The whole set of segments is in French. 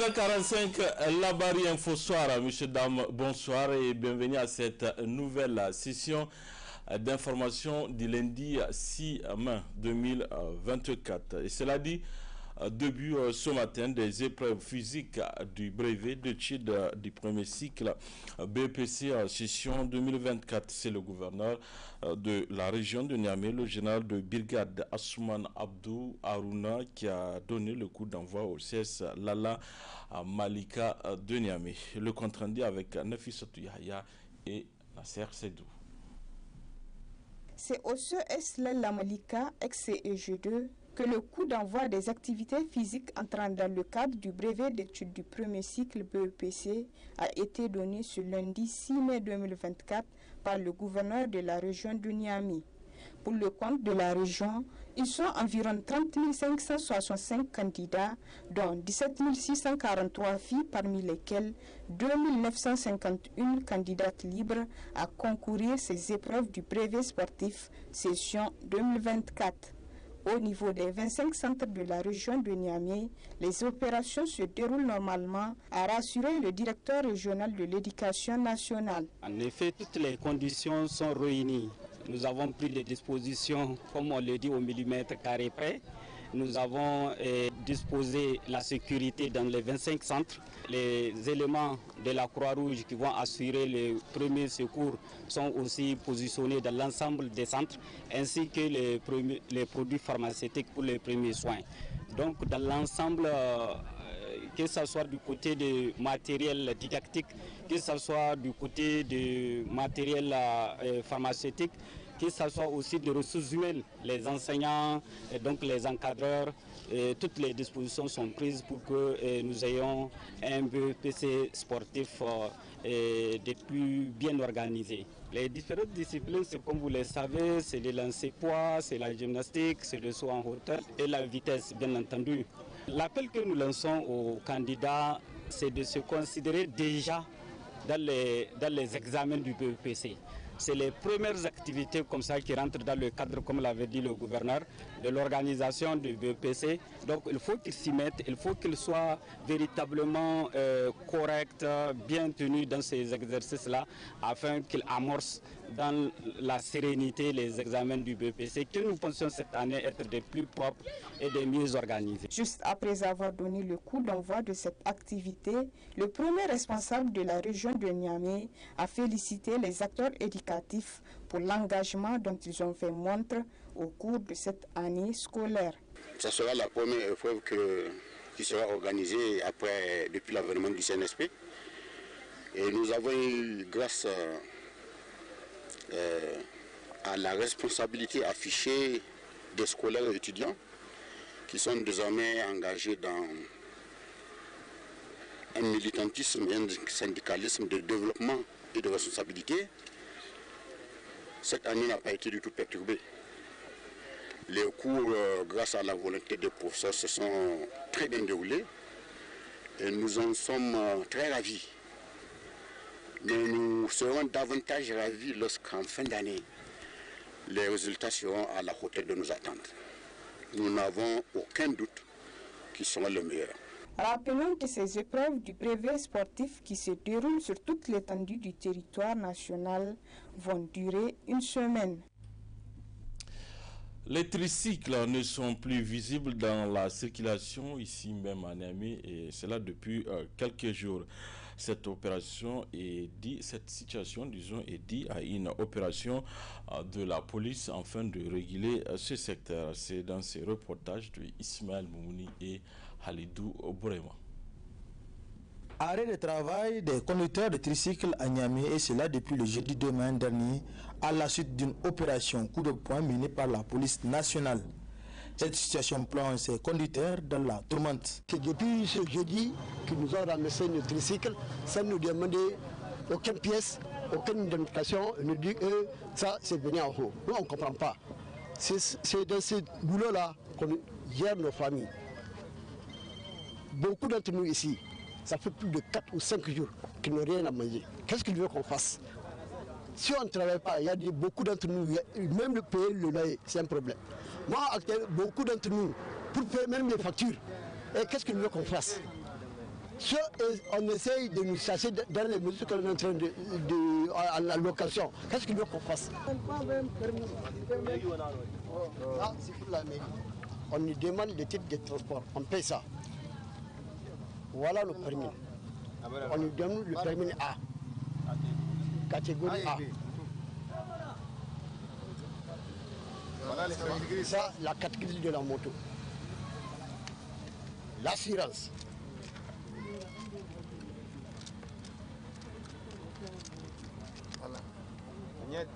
19h45, la Info Soir. Monsieur, Dame, bonsoir et bienvenue à cette nouvelle session d'information du lundi 6 mai 2024. Et cela dit, début ce matin des épreuves physiques du brevet d'études du premier cycle BPC en session 2024. C'est le gouverneur de la région de Niamey, le général de brigade Assouman Abdou Aruna, qui a donné le coup d'envoi au CS Lala Malika de Niamey. Le compte rendu avec Nafissatou Yahya et Nasser Sedou. C'est au CES Lala Malika, ex-CEG2, que le coup d'envoi des activités physiques entrant dans le cadre du brevet d'études du premier cycle BEPC a été donné ce lundi 6 mai 2024 par le gouverneur de la région de Niamey. Pour le compte de la région, ils sont environ 30 565 candidats, dont 17 643 filles, parmi lesquelles 2 951 candidates libres à concourir ces épreuves du brevet sportif session 2024. Au niveau des 25 centres de la région de Niamey, les opérations se déroulent normalement, a rassuré le directeur régional de l'éducation nationale. En effet, toutes les conditions sont réunies. Nous avons pris des dispositions, comme on le dit, au millimètre carré près. Nous avons eh, disposé la sécurité dans les 25 centres. Les éléments de la Croix-Rouge qui vont assurer les premiers secours sont aussi positionnés dans l'ensemble des centres, ainsi que les, produits pharmaceutiques pour les premiers soins. Donc dans l'ensemble, euh, que ce soit du côté du matériel didactique, que ce soit du côté du matériel euh, pharmaceutique, que ce soit aussi des ressources humaines, les enseignants, donc les encadreurs, toutes les dispositions sont prises pour que nous ayons un BPC sportif et des plus bien organisé. Les différentes disciplines, comme vous le savez, c'est le lancer poids, c'est la gymnastique, c'est le saut en hauteur et la vitesse, bien entendu. L'appel que nous lançons aux candidats, c'est de se considérer déjà dans les examens du BEPC. C'est les premières activités comme ça qui rentrent dans le cadre, comme l'avait dit le gouverneur, de l'organisation du BPC. Donc il faut qu'ils s'y mettent, il faut qu'ils soient véritablement euh, corrects, bien tenus dans ces exercices-là, afin qu'ils amorcent dans la sérénité les examens du BPC, que nous pensions cette année être des plus propres et des mieux organisés. Juste après avoir donné le coup d'envoi de cette activité, le premier responsable de la région de Niamey a félicité les acteurs éducatifs pour l'engagement dont ils ont fait montre au cours de cette année scolaire. Ce sera la première épreuve que, qui sera organisée après, depuis l'avènement du CNSP. Et nous avons eu, grâce euh, à la responsabilité affichée des scolaires et étudiants, qui sont désormais engagés dans un militantisme et un syndicalisme de développement et de responsabilité, cette année n'a pas été du tout perturbée. Les cours, euh, grâce à la volonté des professeurs, se sont très bien déroulés et nous en sommes euh, très ravis. Mais nous serons davantage ravis lorsqu'en fin d'année, les résultats seront à la hauteur de nos attentes. Nous n'avons aucun doute qu'ils seront le meilleur. Rappelons que ces épreuves du brevet sportif qui se déroulent sur toute l'étendue du territoire national vont durer une semaine. Les tricycles ne sont plus visibles dans la circulation ici même à Niamey et cela depuis euh, quelques jours. Cette opération est dit, cette situation disons est dit à une opération euh, de la police afin de réguler euh, ce secteur. C'est dans ces reportages de Ismaël Moumouni et Halidou Bourema. Arrêt de travail des conducteurs de tricycles à Niamey et cela depuis le jeudi 2 mai dernier à la suite d'une opération coup de poing menée par la police nationale. Cette situation plonge ces conducteurs dans la tourmente. C'est depuis ce jeudi que nous avons ramassé nos tricycles sans nous demander aucune pièce, aucune identification. On nous dit que ça c'est venu en haut. Nous on ne comprend pas. C'est dans ce boulot-là qu'on gère nos familles. Beaucoup d'entre nous ici, ça fait plus de 4 ou 5 jours qu'ils n'ont rien à manger. Qu'est-ce qu'ils veulent qu'on fasse? Si on ne travaille pas, il y a beaucoup d'entre nous, même le payer le loyer, c'est un problème. Moi, beaucoup d'entre nous, pour payer même les factures, qu'est-ce qu'ils veulent qu'on fasse? On essaye de nous chasser dans les mesures qu'on est en train de, de à la location. Qu'est-ce qu'il veut qu'on fasse? Ah. On nous demande le titre de transport, on paye ça. Voilà le permis. On nous donne le permis A. Catégorie A. Ça, la catégorie de la moto. L'assurance. Voilà. Vignette.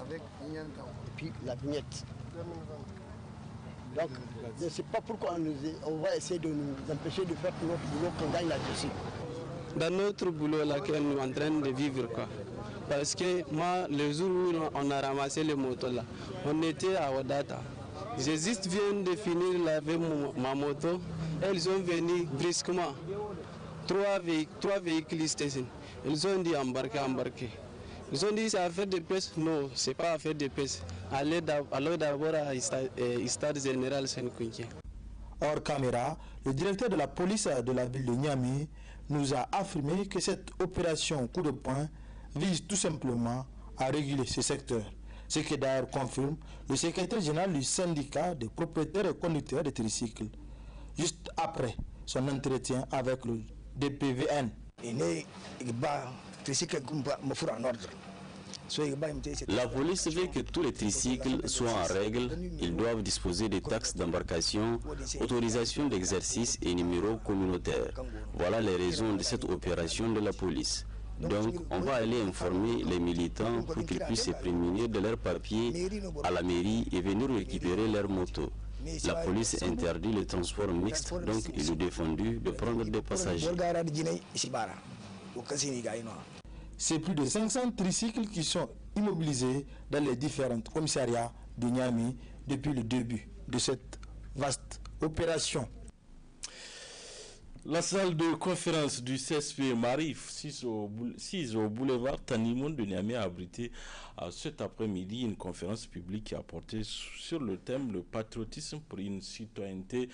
Avec vignette. Et puis la vignette. Donc, je ne sais pas pourquoi on, nous, on, va essayer de nous empêcher de faire notre boulot qu'on gagne là-dessus. Dans notre boulot là qu'on est en train de vivre quoi. Parce que moi, le jour où on a ramassé les motos là, on était à Odata. J'ai juste viens de finir laver ma moto. Elles sont venues brusquement. Trois, véhic trois Ils ont dit embarquer, embarquer. Ils ont dit c'est affaire de pêche. Non, c'est pas affaire de pêche. Allez d'abord à Stade Général Senkunke. Hors caméra, le directeur de la police de la ville de Niamey nous a affirmé que cette opération coup de poing vise tout simplement à réguler ce secteur. Ce que d'ailleurs confirme le secrétaire général du syndicat des propriétaires et conducteurs de tricycles, juste après son entretien avec le DPVN. La police veut que tous les tricycles soient en règle. Ils doivent disposer des taxes d'embarcation, autorisation d'exercice et numéro communautaire. Voilà les raisons de cette opération de la police. Donc, on va aller informer les militants pour qu'ils puissent se prémunir de leurs papiers à la mairie et venir récupérer leurs motos. La police interdit le transport mixte, donc il est défendu de prendre des passagers. C'est plus de 500 tricycles qui sont immobilisés dans les différents commissariats de Niamey depuis le début de cette vaste opération. La salle de conférence du CSP Marif, 6 au, boulevard Tanimon de Niamey, a abrité euh, cet après-midi une conférence publique qui a porté sur le thème le patriotisme pour une citoyenneté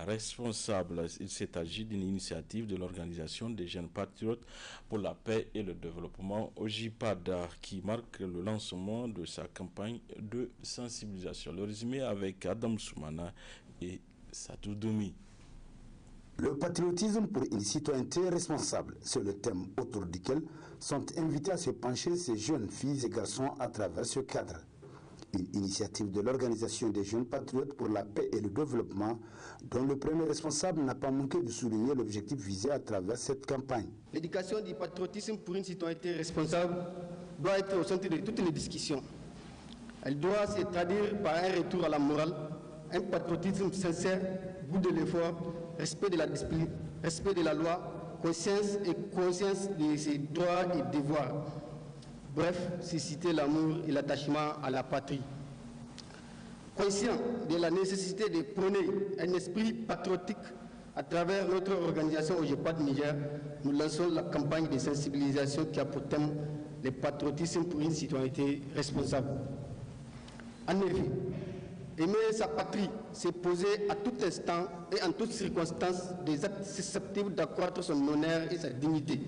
responsable. Il s'est agi d'une initiative de l'Organisation des jeunes patriotes pour la paix et le développement OJIPAD qui marque le lancement de sa campagne de sensibilisation. Le résumé avec Adam Soumana et Satou Doumi. Le patriotisme pour une citoyenneté responsable, c'est le thème autour duquel sont invités à se pencher ces jeunes filles et garçons à travers ce cadre. Une initiative de l'Organisation des jeunes patriotes pour la paix et le développement, dont le premier responsable n'a pas manqué de souligner l'objectif visé à travers cette campagne. L'éducation du patriotisme pour une citoyenneté responsable doit être au centre de toutes les discussions. Elle doit se traduire par un retour à la morale, un patriotisme sincère, goût de l'effort, respect de la discipline, respect de la loi, conscience et conscience de ses droits et devoirs. Bref, susciter l'amour et l'attachement à la patrie. Conscient de la nécessité de prôner un esprit patriotique à travers notre organisation OGEPAD Niger, nous lançons la campagne de sensibilisation qui a pour thème le patriotisme pour une citoyenneté responsable. En effet, Aimer sa patrie, c'est poser à tout instant et en toutes circonstances des actes susceptibles d'accroître son honneur et sa dignité,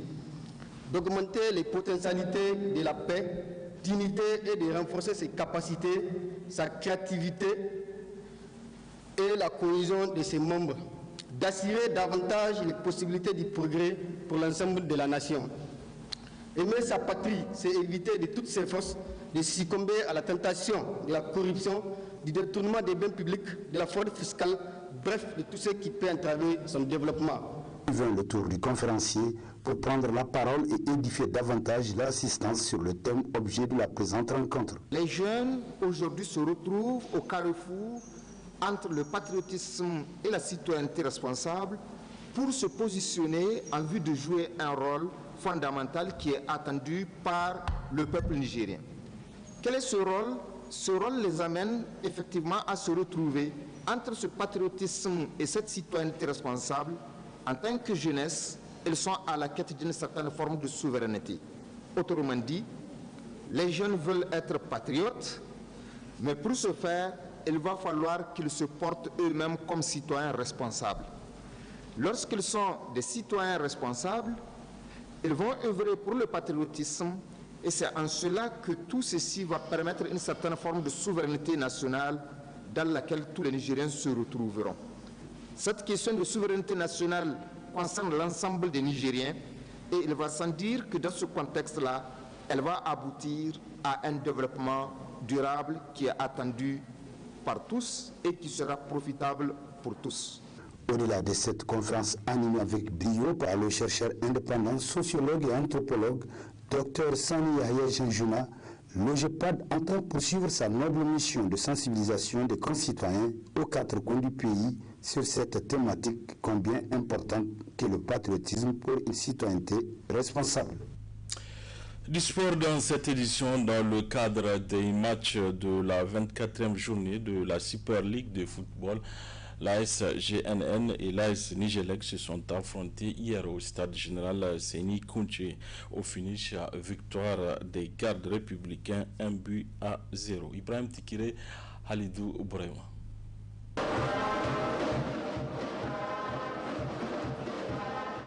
d'augmenter les potentialités de la paix, dignité et de renforcer ses capacités, sa créativité et la cohésion de ses membres, d'assurer davantage les possibilités du progrès pour l'ensemble de la nation. Aimer sa patrie, c'est éviter de toutes ses forces de succomber à la tentation de la corruption du détournement des biens publics, de la fraude fiscale, bref, de tout ce qui peut entraver son développement. vient le tour du conférencier pour prendre la parole et édifier davantage l'assistance sur le thème objet de la présente rencontre. Les jeunes aujourd'hui se retrouvent au carrefour entre le patriotisme et la citoyenneté responsable pour se positionner en vue de jouer un rôle fondamental qui est attendu par le peuple nigérien. Quel est ce rôle ce rôle les amène effectivement à se retrouver entre ce patriotisme et cette citoyenneté responsable. En tant que jeunesse, ils sont à la quête d'une certaine forme de souveraineté. Autrement dit, les jeunes veulent être patriotes, mais pour ce faire, il va falloir qu'ils se portent eux-mêmes comme citoyens responsables. Lorsqu'ils sont des citoyens responsables, ils vont œuvrer pour le patriotisme et c'est en cela que tout ceci va permettre une certaine forme de souveraineté nationale dans laquelle tous les Nigériens se retrouveront. Cette question de souveraineté nationale concerne l'ensemble des Nigériens et il va sans dire que dans ce contexte-là, elle va aboutir à un développement durable qui est attendu par tous et qui sera profitable pour tous. Au-delà de cette conférence animée avec brio par le chercheur indépendant, sociologue et anthropologue, Dr Sani Yahya Janjuna, l'OGEPAD entend poursuivre sa noble mission de sensibilisation des concitoyens aux quatre coins du pays sur cette thématique combien importante qu'est le patriotisme pour une citoyenneté responsable. Du dans cette édition, dans le cadre des matchs de la 24e journée de la Super League de football, l'AS GNN et l'AS Nigelec se sont affrontés hier au stade général Seni Kounché. Au finish, victoire des gardes républicains, un but à zéro. Ibrahim Tikire, Halidou Brema.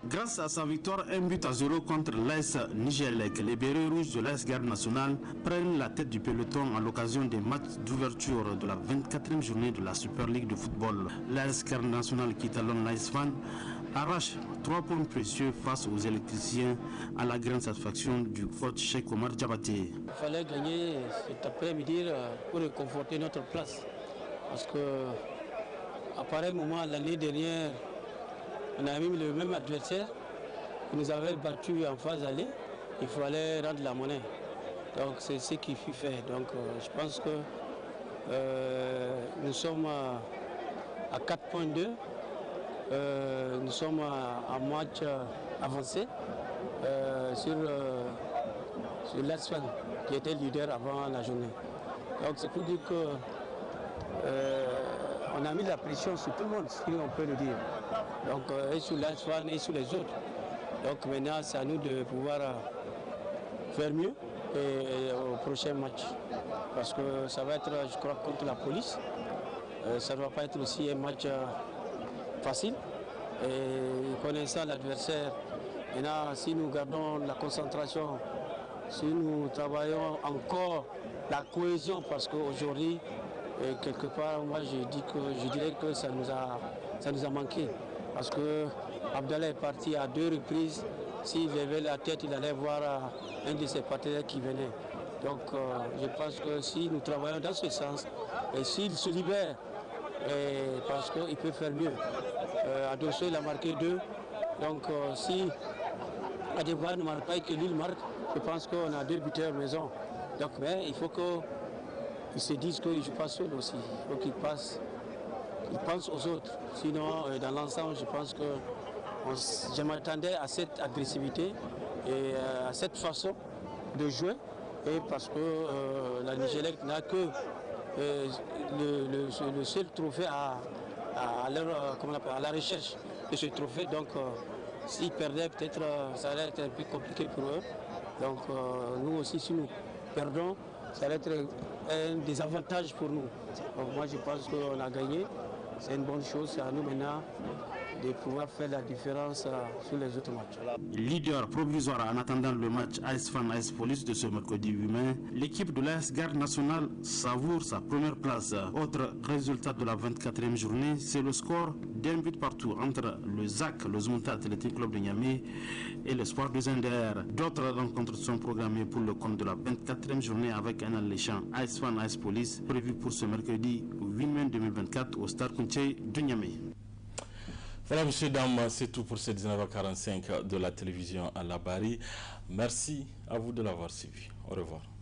Grâce à sa victoire 1 but à 0 contre l'AS Nigelec, les Bérets rouges de l'AS Garde nationale prennent la tête du peloton à l'occasion des matchs d'ouverture de la 24e journée de la Super League de football. L'AS Garde nationale qui talonne l'AS Fan arrache trois points précieux face aux électriciens à la grande satisfaction du coach Cheikh Omar Diabaté. Il fallait gagner cet après-midi pour conforter notre place. Parce que, à pareil moment, l'année dernière, on a mis le même adversaire qui nous avait battu en phase aller. Il fallait rendre la monnaie. Donc c'est ce qui fut fait. Donc euh, je pense que euh, nous sommes à, à 4.2. Euh, nous sommes à, match avancé sur, sur l'Aswan qui était leader avant la journée. Donc c'est pour dire que on a mis la pression sur tout le monde, si on peut le dire. Donc, euh, et sur l'Aswan et sur les autres. Donc maintenant, c'est à nous de pouvoir euh, faire mieux au prochain match. Parce que ça va être, je crois, contre la police. Euh, ça ne va pas être aussi un match facile. Et connaissant l'adversaire, maintenant, si nous gardons la concentration, si nous travaillons encore la cohésion, parce qu'aujourd'hui, quelque part, moi je, dis que, je dirais que ça nous a, ça nous a manqué. Parce que Abdallah est parti à deux reprises. S'il levait la tête, il allait voir un de ses partenaires qui venait. Donc je pense que si nous travaillons dans ce sens, et s'il se libère, parce qu'il peut faire mieux. Euh, Adosso, il a marqué deux. Donc si Adébois ne marque pas et que Lille marque, je pense qu'on a deux buteurs maison. Donc il faut que ils se disent qu'ils ne jouent pas seuls aussi. Il faut qu'ils passent, ils pensent aux autres. Sinon, euh, dans l'ensemble, je pense que je m'attendais à cette agressivité et euh, à cette façon de jouer. Et parce que euh, la Nigélec n'a que le, seul trophée à, à, la recherche de ce trophée. Donc, s'ils perdaient, peut-être ça allait être un peu compliqué pour eux. Donc, nous aussi, si nous perdons, ça va être un désavantage pour nous. Donc moi je pense qu'on a gagné. C'est une bonne chose, c'est à nous maintenant de pouvoir faire la différence sur les autres matchs. Leader provisoire en attendant le match AS Fan AS Police de ce mercredi 8 mai, l'équipe de l'AS Garde nationale savoure sa première place. Autre résultat de la 24e journée, c'est le score d'un but partout entre le ZAC, le Zmonta Athletic Club de Niamey et l'espoir de Zender. D'autres rencontres sont programmées pour le compte de la 24e journée avec un alléchant AS Fan AS Police prévu pour ce mercredi 8 mai 2024 au Stade Kunche de Niamey. Voilà, monsieur, dames, c'est tout pour ce 19h45 de la télévision à la Bari. Merci à vous de l'avoir suivi. Au revoir.